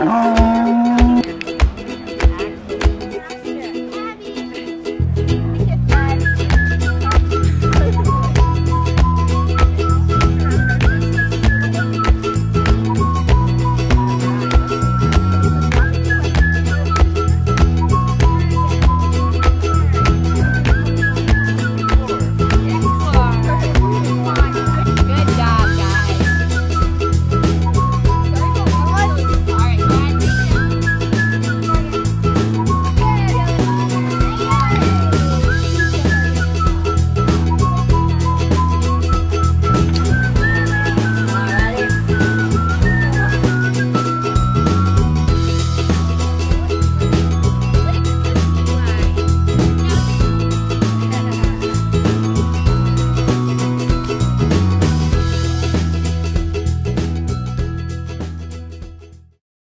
Aa.